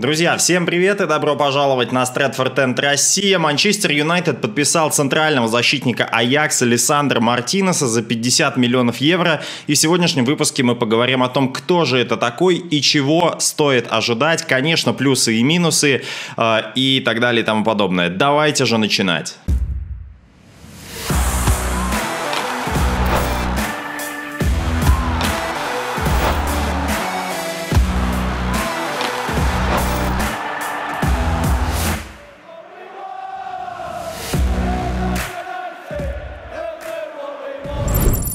Друзья, всем привет и добро пожаловать на Стрэдфорд Энд Россия. Манчестер Юнайтед подписал центрального защитника Аякса Лиссандра Мартинеса за 50 миллионов евро. И в сегодняшнем выпуске мы поговорим о том, кто же это такой и чего стоит ожидать. Конечно, плюсы и минусы э, и так далее и тому подобное. Давайте же начинать.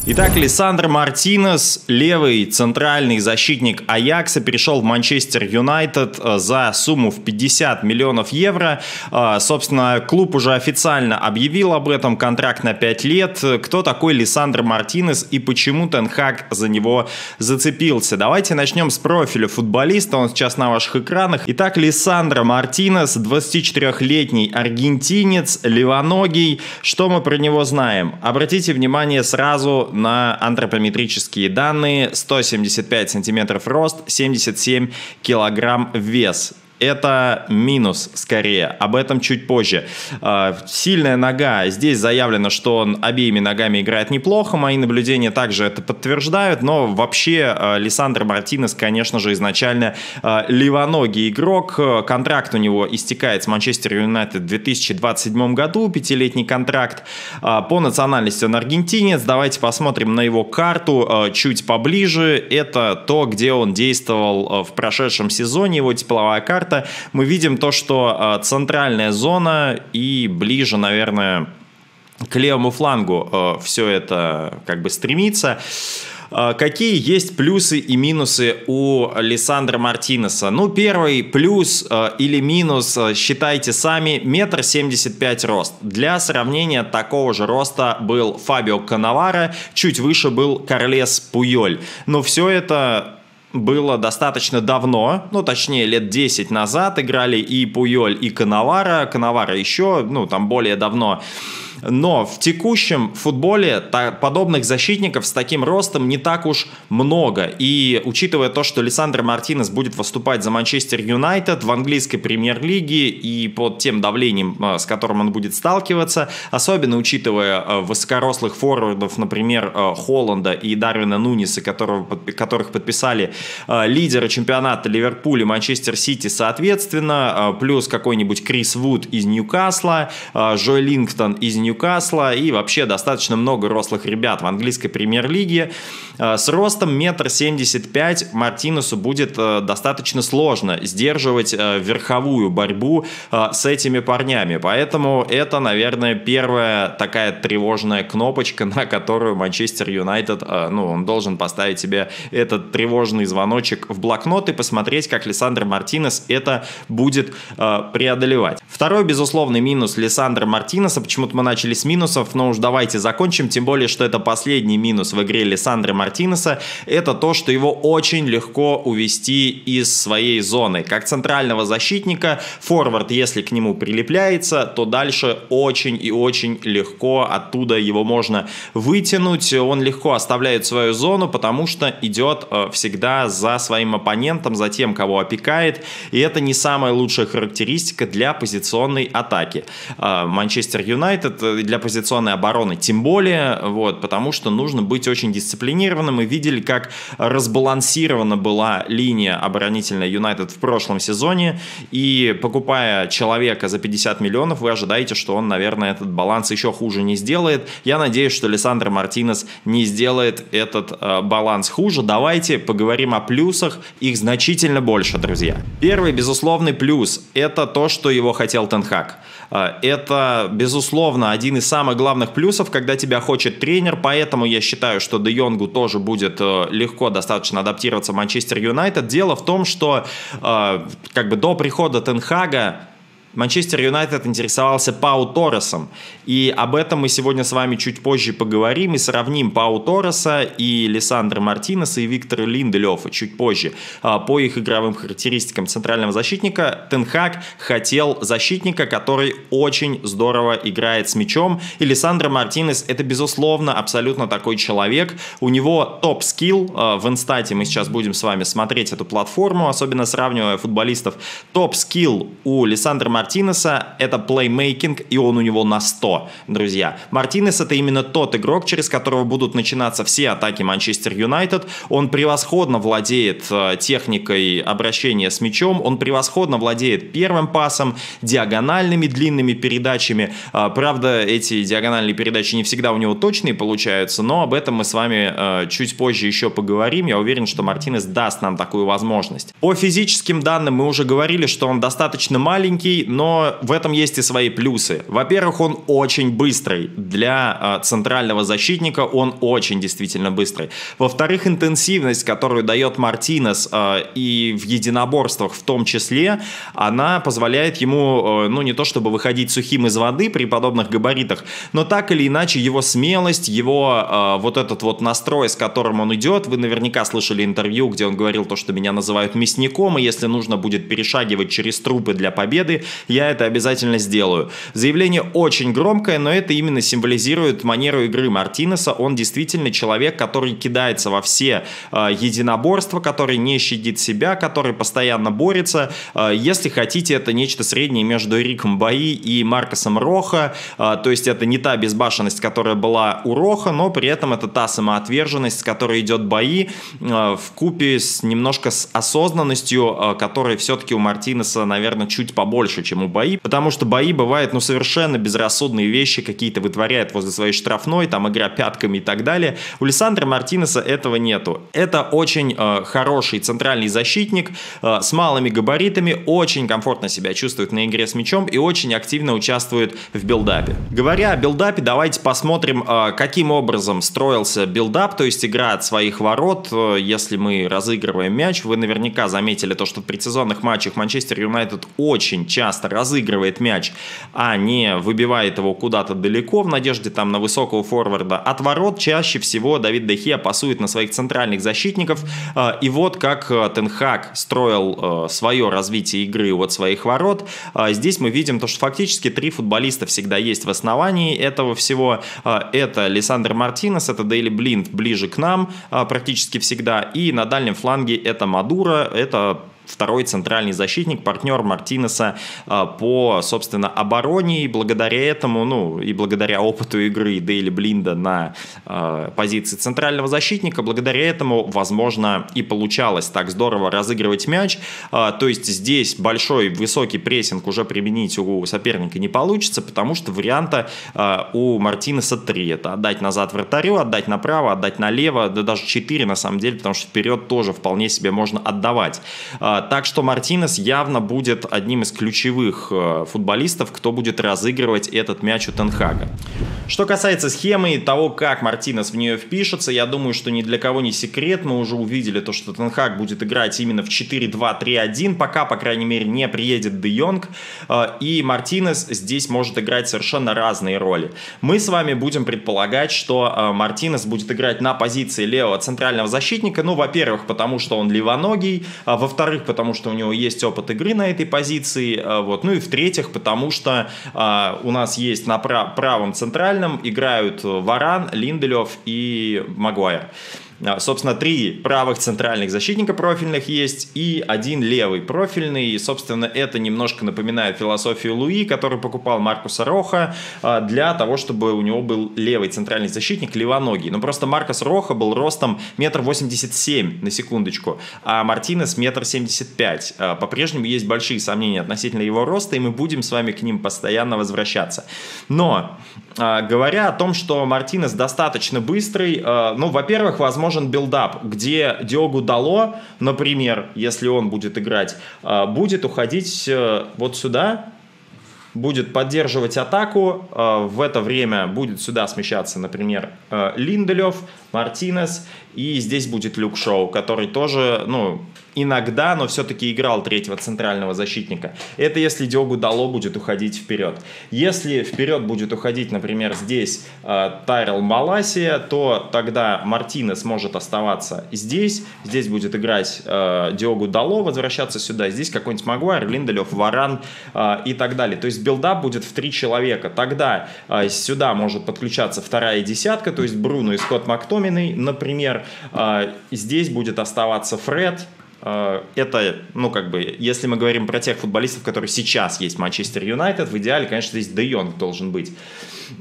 Итак, Лиссандро Мартинес, левый центральный защитник Аякса, перешел в Манчестер Юнайтед э, за сумму в 50 миллионов евро. Э, собственно, клуб уже официально объявил об этом, контракт на 5 лет. Кто такой Лиссандро Мартинес и почему Тенхак за него зацепился? Давайте начнем с профиля футболиста, он сейчас на ваших экранах. Итак, Лиссандро Мартинес, 24-летний аргентинец, левоногий. Что мы про него знаем? Обратите внимание сразу на антропометрические данные. 175 сантиметров рост, 77 килограмм вес это минус скорее. Об этом чуть позже. А, сильная нога. Здесь заявлено, что он обеими ногами играет неплохо. Мои наблюдения также это подтверждают. Но вообще а, Лиссандр Мартинес, конечно же, изначально а, левоногий игрок. Контракт у него истекает с Манчестер Юнайтед в 2027 году. Пятилетний контракт. По национальности он аргентинец. Давайте посмотрим на его карту чуть поближе. Это то, где он действовал в прошедшем сезоне. Его тепловая карта карта, мы видим то, что а, центральная зона и ближе, наверное, к левому флангу а, все это как бы стремится. А, какие есть плюсы и минусы у Лиссандра Мартинеса? Ну, первый плюс или минус, считайте сами, метр семьдесят пять рост. Для сравнения такого же роста был Фабио Канавара, чуть выше был Карлес Пуйоль. Но все это было достаточно давно, ну, точнее, лет 10 назад играли и Пуйоль, и Коновара. Коновара еще, ну, там более давно но в текущем футболе подобных защитников с таким ростом не так уж много. И учитывая то, что Лиссандро Мартинес будет выступать за Манчестер Юнайтед в английской премьер-лиге и под тем давлением, э, с которым он будет сталкиваться, особенно учитывая э, высокорослых форвардов, например, э, Холланда и Дарвина Нуниса, которого, которых подписали лидеры чемпионата Ливерпуль и Манчестер Сити соответственно, плюс какой-нибудь Крис Вуд из Ньюкасла, Джой Лингтон из Ньюкасла, Ньюкасла и вообще достаточно много рослых ребят в английской премьер-лиге. Э, с ростом метр семьдесят пять Мартинесу будет э, достаточно сложно сдерживать э, верховую борьбу с этими парнями. Поэтому это, наверное, первая такая тревожная кнопочка, на которую Манчестер Юнайтед, ну, он должен поставить себе этот тревожный звоночек в блокнот и посмотреть, как Лиссандр Мартинес это будет преодолевать. Второй, безусловный минус Лиссандра Мартинеса, почему-то мы начали с минусов, но уж давайте закончим, тем более, что это последний минус в игре Лиссандра Мартинеса, это то, что его очень легко увести из своей зоны. Как центрального защитника, форвард, если к нему прилепляется, то дальше очень и очень легко оттуда его можно вытянуть, он легко оставляет свою зону, потому что идет э, всегда за своим оппонентом, за тем, кого опекает, и это не самая лучшая характеристика для позиционной атаки. Э, Манчестер Юнайтед для позиционной обороны тем более, вот, потому что нужно быть очень дисциплинированным. Мы видели, как разбалансирована была линия оборонительная Юнайтед в прошлом сезоне, и покупая человека за 50 миллионов, вы ожидаете, что он, наверное, этот баланс еще хуже не сделает. Я надеюсь, что Лиссандро Мартинес не сделает этот э, баланс хуже. Давайте поговорим о плюсах, их значительно больше, друзья. Первый, безусловный плюс – это то, что его хотел Тенхак. Э, это, безусловно, один из самых главных плюсов, когда тебя хочет тренер, поэтому я считаю, что Де Йонгу тоже будет э, легко достаточно адаптироваться в Манчестер Юнайтед. Дело в том, что э, как бы до прихода Тенхага Манчестер Юнайтед интересовался Пау Торресом. И об этом мы сегодня с вами чуть позже поговорим и сравним Пау Торреса и Лиссандра Мартинеса и Виктора Линделёфа чуть позже. А, по их игровым характеристикам центрального защитника Тенхак хотел защитника, который очень здорово играет с мячом. И Лиссандро Мартинес это, безусловно, абсолютно такой человек. У него топ-скилл. А, в инстате мы сейчас будем с вами смотреть эту платформу, особенно сравнивая футболистов. Топ-скилл у Лиссандра Мартинеса Мартинеса это плеймейкинг, и он у него на 100, друзья. Мартинес это именно тот игрок, через которого будут начинаться все атаки Манчестер Юнайтед. Он превосходно владеет э, техникой обращения с мячом, он превосходно владеет первым пасом, диагональными длинными передачами. А, правда, эти диагональные передачи не всегда у него точные получаются, но об этом мы с вами э, чуть позже еще поговорим. Я уверен, что Мартинес даст нам такую возможность. По физическим данным мы уже говорили, что он достаточно маленький, но в этом есть и свои плюсы. Во-первых, он очень быстрый. Для э, центрального защитника он очень действительно быстрый. Во-вторых, интенсивность, которую дает Мартинес э, и в единоборствах в том числе, она позволяет ему, э, ну не то чтобы выходить сухим из воды при подобных габаритах, но так или иначе его смелость, его вот этот вот настрой, с которым он идет, вы наверняка слышали интервью, где он говорил то, что меня называют мясником, и если нужно будет перешагивать через трупы для победы, я это обязательно сделаю. Заявление очень громкое, но это именно символизирует манеру игры Мартинеса. Он действительно человек, который кидается во все э, единоборства, который не щадит себя, который постоянно борется. Э, если хотите, это нечто среднее между Эриком Баи и Маркосом Роха. Э, то есть это не та безбашенность, которая была у Роха, но при этом это та самоотверженность, с которой идет Баи, э, в купе с немножко с осознанностью, э, которая все-таки у Мартинеса, наверное, чуть побольше, чем у бои, потому что бои бывают, ну, совершенно безрассудные вещи какие-то вытворяет возле своей штрафной, там, игра пятками и так далее. У Лиссандра Мартинеса этого нету. Это очень э, хороший центральный защитник э, с малыми габаритами, очень комфортно себя чувствует на игре с мячом и очень активно участвует в build-up е. Говоря о build-up е, давайте посмотрим, э, каким образом строился build-up, то есть игра от своих ворот. Э, если мы разыгрываем мяч, вы наверняка заметили то, что в предсезонных матчах Манчестер Юнайтед очень часто разыгрывает мяч, а не выбивает его куда-то далеко в надежде там на высокого форварда. От ворот чаще всего Давид Де Хеа пасует на своих центральных защитников. А, и вот как э, Тенхак строил э, свое развитие игры от своих ворот. Здесь мы видим то, что фактически три футболиста всегда есть в основании этого всего. Это Лиссандр Мартинес, это Дейли Блинд ближе к нам практически всегда. И на дальнем фланге это Мадура, это второй центральный защитник, партнер Мартинеса а, по, собственно, обороне. И благодаря этому, ну, и благодаря опыту игры Дейли Блинда на э, позиции центрального защитника, благодаря этому, возможно, и получалось так здорово разыгрывать мяч. Э, то есть здесь большой высокий прессинг уже применить у соперника не получится, потому что варианта у Мартинеса три. Это отдать назад вратарю, отдать направо, отдать налево, да даже четыре на самом деле, потому что вперед тоже вполне себе можно отдавать. А, так что Мартинес явно будет одним из ключевых э, футболистов, кто будет разыгрывать этот мяч у Тенхага. Что касается схемы и того, как Мартинес в нее впишется, я думаю, что ни для кого не секрет. Мы уже увидели то, что Тенхаг будет играть именно в 4-2-3-1, пока, по крайней мере, не приедет Де Йонг. Э, и Мартинес здесь может играть совершенно разные роли. Мы с вами будем предполагать, что э, Мартинес будет играть на позиции левого центрального защитника. Ну, во-первых, потому что он левоногий, а во-вторых, потому что у него есть опыт игры на этой позиции, а, вот. ну и в-третьих, потому что а, у нас есть на правом центральном играют Варан, Линделев и Магуайр. А, собственно, три правых центральных защитника профильных есть и один левый профильный. И, собственно, это немножко напоминает философию Луи, который покупал Маркуса Роха а, для того, чтобы у него был левый центральный защитник, левоногий. Но просто Маркус Роха был ростом метр восемьдесят семь, на секундочку, а Мартинес метр семьдесят пять. А, по-прежнему есть большие сомнения относительно его роста, и мы будем с вами к ним постоянно возвращаться. Но, говоря о том, что Мартинес достаточно быстрый, ну, во-первых, возможно, возможен build-up, где Диогу Далот, например, если он будет играть, а, будет уходить э, вот сюда, будет поддерживать атаку, а, в это время будет сюда смещаться, например, э, Линделеф, Мартинес, И здесь будет Люк Шоу, который тоже, ну, иногда, но все-таки играл третьего центрального защитника. Это если Диогу Далот будет уходить вперед. Если вперед будет уходить, например, здесь э, Тайрел Маласия, то тогда Мартинес может оставаться здесь. Здесь будет играть э, Диогу Далот, возвращаться сюда. Здесь какой-нибудь Магуайр, Линделеф, Варан э, и так далее. То есть build-up будет в три человека. Тогда э, сюда может подключаться вторая десятка, то есть Бруно и Скотт Мактоминой, например. Э, здесь будет оставаться Фред, Э, это, ну, как бы, если мы говорим про тех футболистов, которые сейчас есть в Манчестер Юнайтед, в идеале, конечно, здесь Де Йонг должен быть.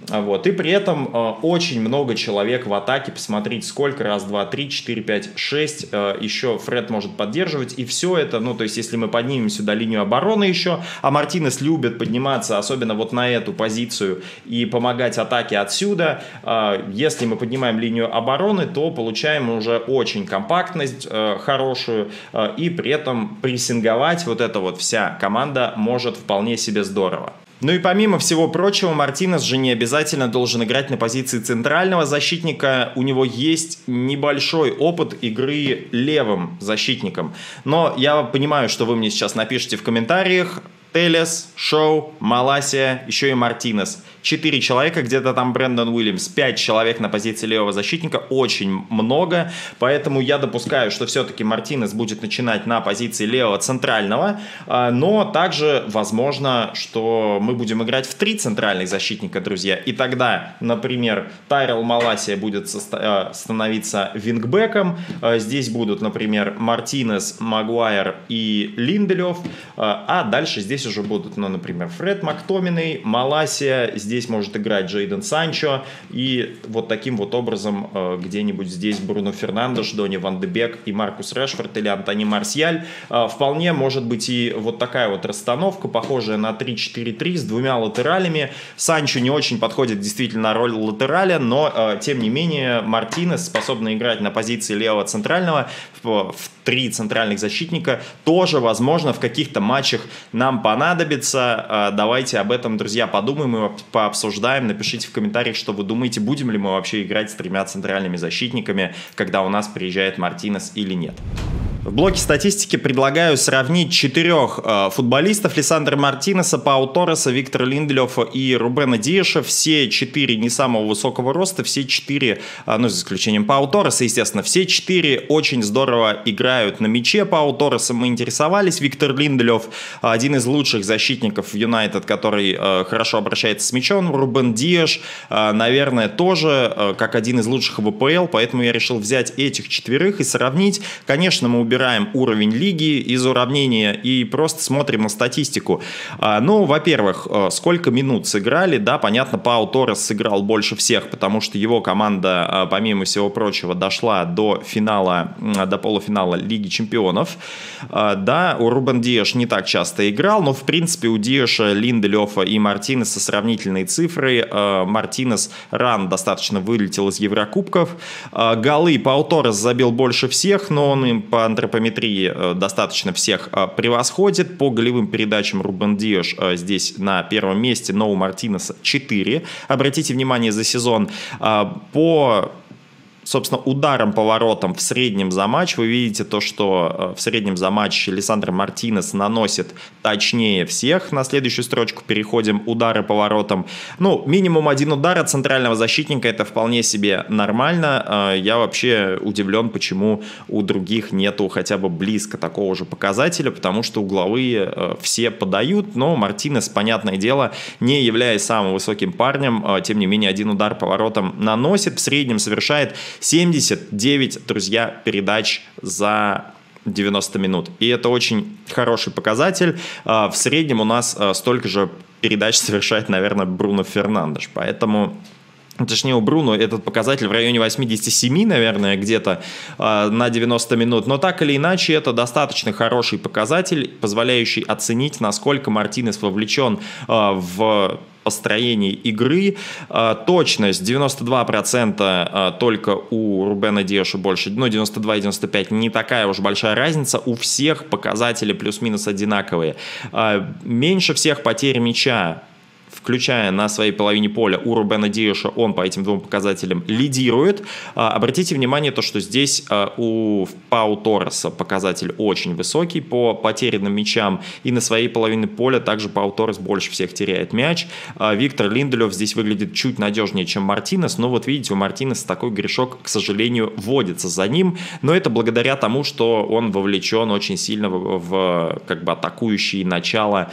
Вот. И при этом э, очень много человек в атаке. Посмотрите, сколько. Раз, два, три, четыре, пять, шесть. Э, еще Фред может поддерживать. И все это, ну, то есть, если мы поднимем сюда линию обороны еще, а Мартинес любит подниматься, особенно вот на эту позицию, и помогать атаке отсюда. Э, если мы поднимаем линию обороны, то получаем уже очень компактность хорошую. И при этом прессинговать вот эта вот вся команда может вполне себе здорово. Ну и помимо всего прочего, Мартинес же не обязательно должен играть на позиции центрального защитника. У него есть небольшой опыт игры левым защитником. Но я понимаю, что вы мне сейчас напишите в комментариях, Телес, Шоу, Маласия, еще и Мартинес. Четыре человека, где-то там Брэндон Уильямс. Пять человек на позиции левого защитника. Очень много. Поэтому я допускаю, что все-таки Мартинес будет начинать на позиции левого центрального. А, но также возможно, что мы будем играть в три центральных защитника, друзья. И тогда, например, Тайрел Маласия будет а, становиться вингбеком. А, здесь будут, например, Мартинес, Магуайр и Линделев. А дальше здесь здесь уже будут, ну, например, Фред Мактоминой, Маласия, здесь может играть Джейден Санчо, и вот таким вот образом э, где-нибудь здесь Бруно Фернандеш, Дони Ван де Бек и Маркус Решфорд или Антони Марсиаль. Э, вполне может быть и вот такая вот расстановка, похожая на 3-4-3 с двумя латералями. Санчо не очень подходит действительно роль латераля, но э, тем не менее Мартинес способный играть на позиции левого центрального в три центральных защитника тоже, возможно, в каких-то матчах нам понадобится. А, давайте об этом, друзья, подумаем и пообсуждаем. Напишите в комментариях, что вы думаете, будем ли мы вообще играть с тремя центральными защитниками, когда у нас приезжает Мартинес или нет. В блоке статистики предлагаю сравнить четырех э, футболистов Лиссандра Мартинеса, Пау Торреса, Виктора Линделёфа и Рубена Диеша. Все четыре не самого высокого роста, все четыре, э, ну, за исключением Пау Торреса, естественно, все четыре очень здорово играют на мяче. Пау Торреса мы интересовались. Виктор Линделёв один из лучших защитников Юнайтед, который э, хорошо обращается с мячом. Рубен Диеш, э, наверное, тоже э, как один из лучших в ВПЛ, поэтому я решил взять этих четверых и сравнить. Конечно, мы убираем убираем уровень лиги из уравнения и просто смотрим на статистику. А, ну, во-первых, э, сколько минут сыграли, да, понятно, Пау Торрес сыграл больше всех, потому что его команда, э, помимо всего прочего, дошла до финала, до полуфинала Лиги Чемпионов. А, да, у Рубен Диэш не так часто играл, но, в принципе, у Диэша, Линделёфа и Мартинеса сравнительные цифры. А, Мартинес ран достаточно вылетел из Еврокубков. Голы Пау Торрес забил больше всех, но он им по антропометрии э, достаточно всех э, превосходит. По голевым передачам Рубен Диош э, здесь на первом месте, но у Мартинеса 4. Обратите внимание за сезон. По собственно, ударом поворотом в среднем за матч вы видите то, что э, в среднем за матч Александр Мартинес наносит точнее всех. На следующую строчку переходим удары поворотом. Ну, минимум один удар от центрального защитника это вполне себе нормально. Э, я вообще удивлен, почему у других нету хотя бы близко такого же показателя, потому что угловые э, все подают, но Мартинес, понятное дело, не являясь самым высоким парнем, тем не менее один удар поворотом наносит, в среднем совершает 79, друзья, передач за 90 минут. И это очень хороший показатель. А, в среднем у нас а, столько же передач совершает, наверное, Бруно Фернандеш. Поэтому Точнее, у Бруно этот показатель в районе 87, наверное, где-то э, на 90 минут. Но так или иначе, это достаточно хороший показатель, позволяющий оценить, насколько Мартинес вовлечен э, в построении игры. А, точность 92% а, только у Рубена Деша больше, ну 92 и 95 не такая уж большая разница. У всех показатели плюс-минус одинаковые. А, меньше всех потерь мяча включая на своей половине поля у Рубена Диэша, он по этим двум показателям лидирует. А, обратите внимание, то, что здесь а, у Пау Торреса показатель очень высокий по потерянным мячам, и на своей половине поля также Пау Торрес больше всех теряет мяч. А, Виктор Линделев здесь выглядит чуть надежнее, чем Мартинес, но вот видите, у Мартинеса такой грешок, к сожалению, вводится за ним, но это благодаря тому, что он вовлечен очень сильно в, в как бы атакующие начала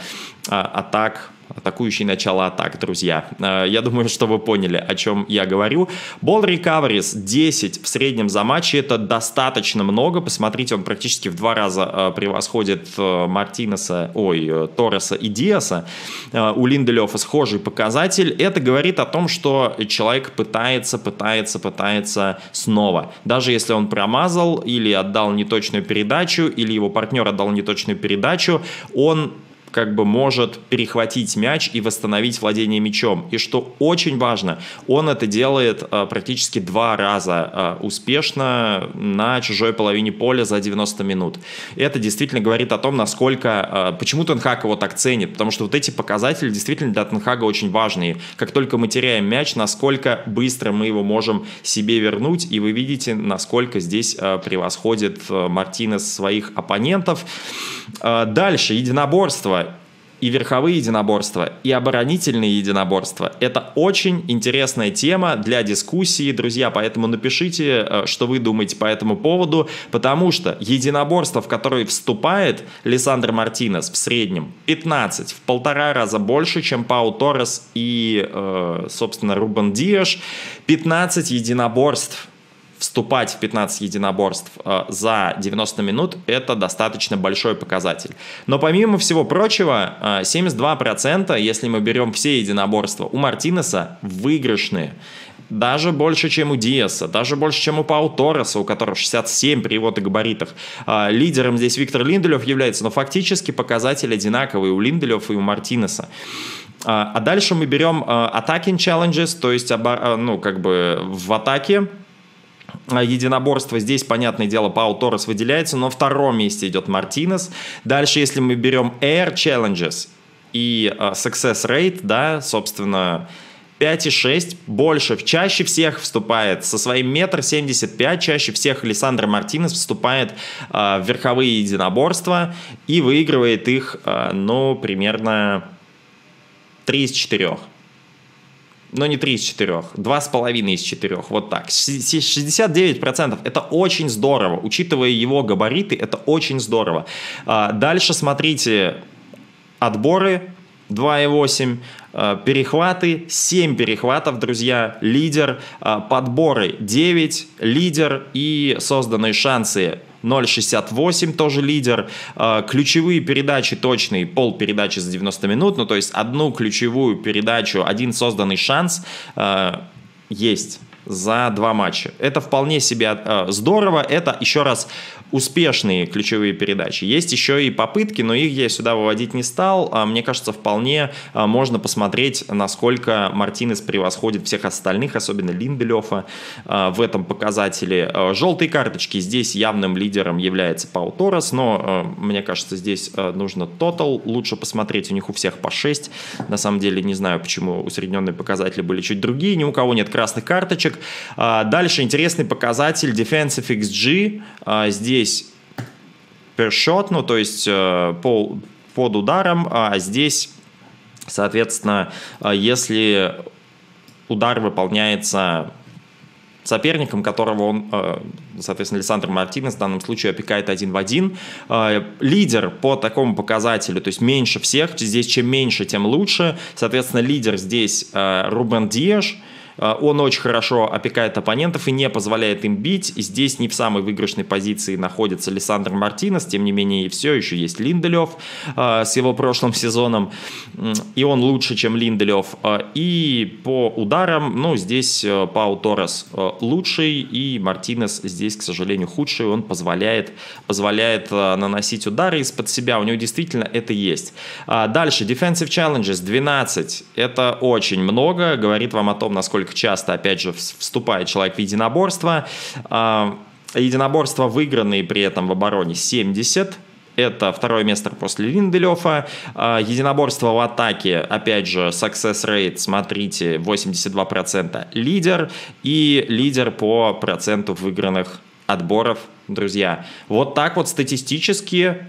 атак атакующий начало атак, друзья. Э, я думаю, что вы поняли, о чем я говорю. Ball recoveries 10 в среднем за матч, это достаточно много. Посмотрите, он практически в два раза э, превосходит э, Мартинеса, ой, Торреса и Диаса. У Линделёфа схожий показатель. Это говорит о том, что человек пытается, пытается, пытается снова. Даже если он промазал или отдал неточную передачу, или его партнер отдал неточную передачу, он как бы может перехватить мяч и восстановить владение мячом. И что очень важно, он это делает э, практически два раза э, успешно на чужой половине поля за 90 минут. Это действительно говорит о том, насколько... Э, почему Тенхак его так ценит? Потому что вот эти показатели действительно для Тенхага очень важные. Как только мы теряем мяч, насколько быстро мы его можем себе вернуть. И вы видите, насколько здесь превосходит Мартинес своих оппонентов. Дальше, единоборство и верховые единоборства, и оборонительные единоборства. Это очень интересная тема для дискуссии, друзья, поэтому напишите, э, что вы думаете по этому поводу, потому что единоборство, в которое вступает Лиссандр Мартинес в среднем 15, в полтора раза больше, чем Пау Торрес и, э, собственно, Рубен Диаш. 15 единоборств вступать в 15 единоборств э, за 90 минут – это достаточно большой показатель. Но помимо всего прочего, 72%, э, если мы берем все единоборства, у Мартинеса выигрышные даже больше, чем у Диаса, даже больше, чем у Пау Торреса, у которого 67 при его габаритах. Э, лидером здесь Виктор Линделев является, но фактически показатель одинаковый у Линделева и у Мартинеса. А дальше мы берем attacking challenges, то есть ну, как бы в атаке единоборство. Здесь, понятное дело, Пау Торрес выделяется, но на втором месте идет Мартинес. Дальше, если мы берем Air Challenges и uh, Success Rate, да, собственно, 5,6 больше, чаще всех вступает со своим метр 75, чаще всех Александр Мартинес вступает э, в верховые единоборства и выигрывает их, э, ну, примерно 3 из 4 но не 3 из 4, 2,5 из 4, вот так. 69% это очень здорово, учитывая его габариты, это очень здорово. А, дальше смотрите, отборы 2,8, а, перехваты 7 перехватов, друзья, лидер, а, подборы 9, лидер и созданные шансы 0.68 тоже лидер. А, ключевые передачи точные, пол передачи за 90 минут, ну то есть одну ключевую передачу, один созданный шанс а, есть за два матча. Это вполне себе э, здорово. Это, еще раз, успешные ключевые передачи. Есть еще и попытки, но их я сюда выводить не стал. А, мне кажется, вполне а, можно посмотреть, насколько Мартинес превосходит всех остальных, особенно Линделёфа а, в этом показателе. Желтые карточки здесь явным лидером является Пау Торрес, но мне кажется, здесь нужно тотал лучше посмотреть. У них у всех по 6. На самом деле не знаю, почему усредненные показатели были чуть другие. Ни у кого нет красных карточек. Дальше интересный показатель Defensive XG. Здесь здесь shot, ну то есть э, по, под ударом, а здесь, соответственно, э, если удар выполняется соперником, которого он, э, соответственно, Александр Мартинес в данном случае опекает один в один. Лидер по такому показателю, то есть меньше всех, здесь чем меньше, тем лучше. Соответственно, лидер здесь Рубен Диаш, а, он очень хорошо опекает оппонентов и не позволяет им бить. Здесь не в самой выигрышной позиции находится Лиссандр Мартинес, тем не менее все, еще есть Линделев э, с его прошлым сезоном, и он лучше, чем Линделев. А, и по ударам, ну, здесь э, Пау Торрес э, лучший, и Мартинес здесь, к сожалению, худший. Он позволяет, позволяет э, наносить удары из-под себя, у него действительно это есть. Дальше, Defensive Challenges 12, это очень много, говорит вам о том, насколько насколько часто, опять же, вступает человек в единоборство. А, единоборства выигранные при этом в обороне 70, это второе место после Линделёфа. А, единоборство в атаке, опять же, success rate, смотрите, 82% лидер. И лидер по проценту выигранных отборов, друзья. Вот так вот статистически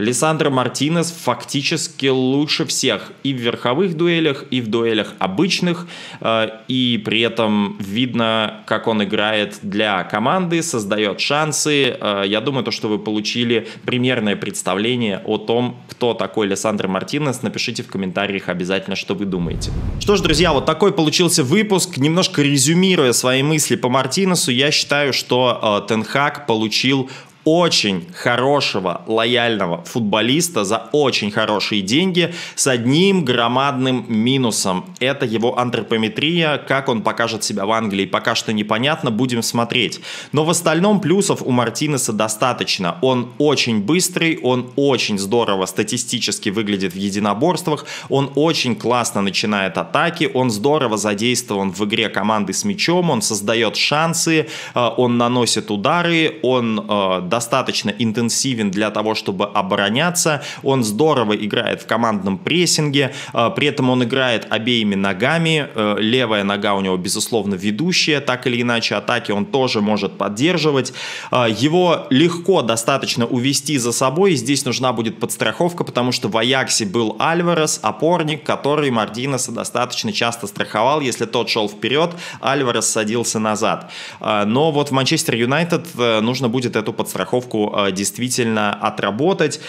Лиссандро Мартинес фактически лучше всех и в верховых дуэлях, и в дуэлях обычных, э, и при этом видно, как он играет для команды, создает шансы. Э, я думаю, то, что вы получили примерное представление о том, кто такой Лиссандро Мартинес. Напишите в комментариях обязательно, что вы думаете. Что ж, друзья, вот такой получился выпуск. Немножко резюмируя свои мысли по Мартинесу, я считаю, что э, Тенхак получил очень хорошего, лояльного футболиста за очень хорошие деньги с одним громадным минусом. Это его антропометрия. Как он покажет себя в Англии, пока что непонятно, будем смотреть. Но в остальном плюсов у Мартинеса достаточно. Он очень быстрый, он очень здорово статистически выглядит в единоборствах, он очень классно начинает атаки, он здорово задействован в игре команды с мячом, он создает шансы, э, он наносит удары, он достаточно интенсивен для того, чтобы обороняться. Он здорово играет в командном прессинге, э, при этом он играет обеими ногами. Э, левая нога у него, безусловно, ведущая, так или иначе атаки он тоже может поддерживать. Э, его легко достаточно увести за собой, здесь нужна будет подстраховка, потому что в Аяксе был Альварес, опорник, который Мартинеса достаточно часто страховал. Если тот шел вперед, Альварес садился назад. Но вот в Манчестер Юнайтед нужно будет эту подстраховку страховку э, действительно отработать.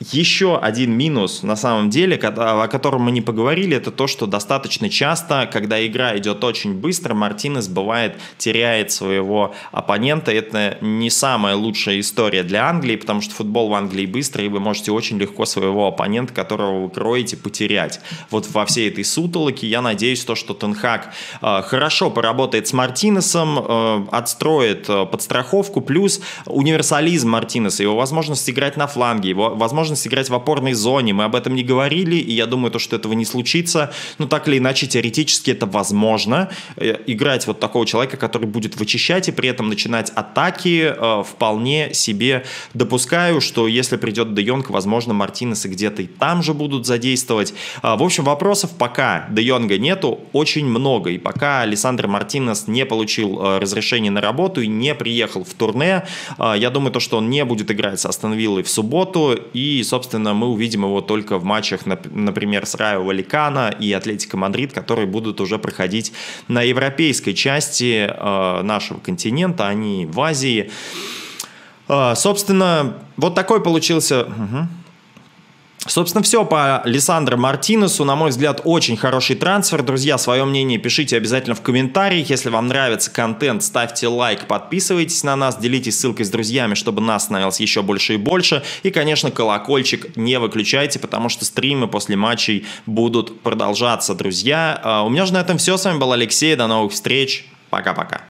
Еще один минус, на самом деле, о котором мы не поговорили, это то, что достаточно часто, когда игра идет очень быстро, Мартинес бывает теряет своего оппонента. Это не самая лучшая история для Англии, потому что футбол в Англии быстрый, и вы можете очень легко своего оппонента, которого вы кроете, потерять. Вот во всей этой сутолоке я надеюсь, то, что Тенхак э, хорошо поработает с Мартинесом, э, отстроит подстраховку, плюс универсализм Мартинеса, его возможность играть на фланге, его возможность возможность играть в опорной зоне. Мы об этом не говорили, и я думаю, то, что этого не случится. Но так или иначе, теоретически это возможно. Э, играть вот такого человека, который будет вычищать и при этом начинать атаки, э, вполне себе допускаю, что если придет Де Йонг, возможно, Мартинесы где-то и там же будут задействовать. Э, в общем, вопросов пока Де Йонга нету очень много. И пока Лисандро Мартинес не получил разрешение на работу и не приехал в турне, я думаю, то, что он не будет играть с Астон Виллой в субботу. И собственно, мы увидим его только в матчах, например, с Райо Вальекано и Атлетико Мадрид, которые будут уже проходить на европейской части э, нашего континента, они в Азии. Э, собственно, вот такой получился... Угу. Собственно, все по Лиссандро Мартинесу. На мой взгляд, очень хороший трансфер. Друзья, свое мнение пишите обязательно в комментариях. Если вам нравится контент, ставьте лайк, подписывайтесь на нас, делитесь ссылкой с друзьями, чтобы нас становилось еще больше и больше. И, конечно, колокольчик не выключайте, потому что стримы после матчей будут продолжаться, друзья. А, у меня же на этом все. С вами был Алексей. До новых встреч. Пока-пока.